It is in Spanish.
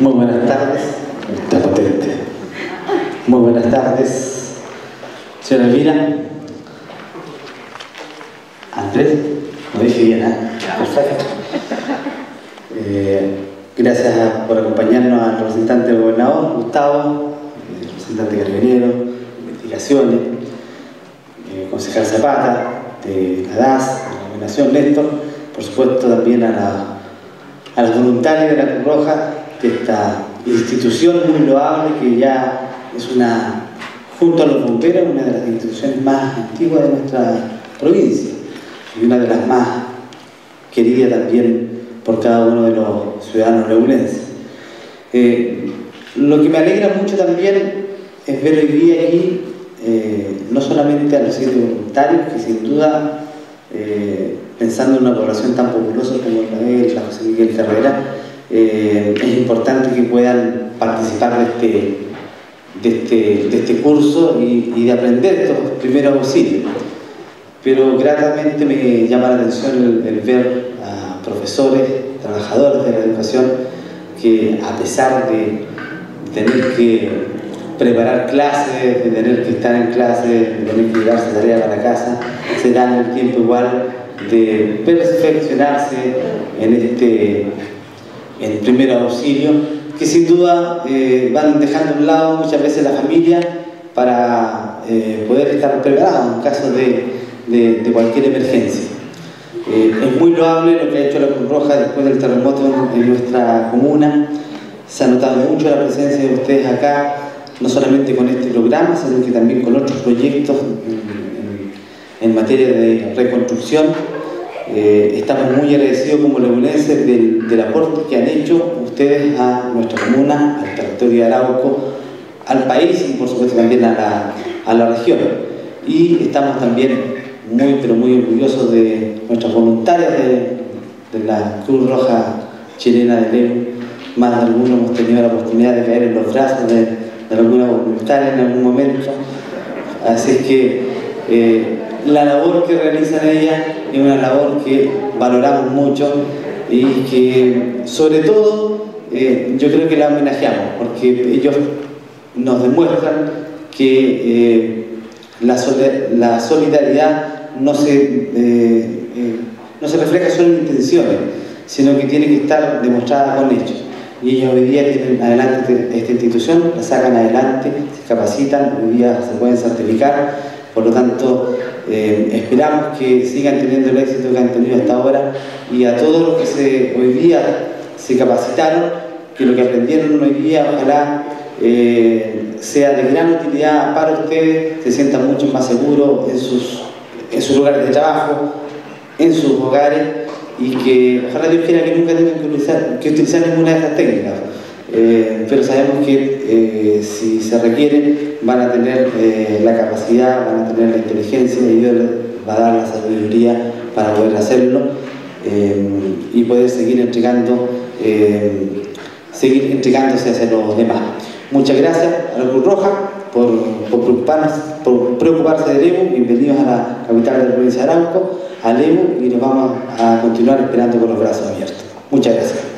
Muy buenas tardes. Está potente. Muy buenas tardes. Señora Elvira. Andrés. Lo dije bien, ¿eh? Perfecto. Eh, gracias por acompañarnos al representante del gobernador, Gustavo, el representante carabinero, investigaciones, eh, concejal Zapata, de la DAS, de la Nominación Néstor, por supuesto también a, la, a los voluntarios de la Cruz Roja, de esta institución muy loable que ya es una, junto a los bomberos, una de las instituciones más antiguas de nuestra provincia y una de las más queridas también por cada uno de los ciudadanos leulenses. Eh, lo que me alegra mucho también es ver hoy día aquí eh, no solamente a los siete voluntarios, que sin duda, eh, pensando en una población tan populosa como la de la José Miguel Carrera, eh, es importante que puedan participar de este, de este, de este curso y, y, de aprender estos primeros auxilios. Pero gratamente me llama la atención el, ver a profesores, trabajadores de la educación, que a pesar de tener que preparar clases, de tener que estar en clases, de tener que llevarse tarea para casa, se dan el tiempo igual de perfeccionarse en este en primer auxilio, que sin duda eh, van dejando a un lado muchas veces la familia para eh, poder estar preparados en caso de, de, cualquier emergencia. Eh, es muy loable lo que ha hecho la Cruz Roja después del terremoto en, nuestra comuna. Se ha notado mucho la presencia de ustedes acá, no solamente con este programa, sino que también con otros proyectos en, en materia de reconstrucción. Eh, estamos muy agradecidos como leonenses del, del, aporte que han hecho ustedes a nuestra comuna, al territorio de Arauco, al país y por supuesto también a la, a la región. Y estamos también muy pero muy orgullosos de nuestras voluntarias de, de la Cruz Roja chilena de Leo. Más de algunos hemos tenido la oportunidad de caer en los brazos de, de alguna voluntaria en algún momento. Así es que eh, la labor que realizan ellas es una labor que valoramos mucho y que sobre todo eh, yo creo que la homenajeamos porque ellos nos demuestran que eh, la, la, solidaridad no se, eh, no se refleja solo en intenciones, sino que tiene que estar demostrada con hechos. Y ellos hoy día tienen adelante esta institución, la sacan adelante, se capacitan, hoy día se pueden certificar, por lo tanto eh, esperamos que sigan teniendo el éxito que han tenido hasta ahora y a todos los que se, hoy día se capacitaron, que lo que aprendieron hoy día ojalá eh, sea de gran utilidad para ustedes, se sientan mucho más seguros en sus, en sus lugares de trabajo, en sus hogares y que ojalá Dios quiera que nunca tengan que utilizar, que utilizar ninguna de estas técnicas. Eh, pero sabemos que eh, si se requiere van a tener eh, la capacidad, van a tener la inteligencia y Dios les va a dar la sabiduría para poder hacerlo y poder seguir entregando, seguir entregándose hacia los demás. Muchas gracias a la Cruz Roja por, preocuparse, por preocuparse del Evo. Bienvenidos a la capital de la provincia de Arauco, al Evo, y nos vamos a continuar esperando con los brazos abiertos. Muchas gracias.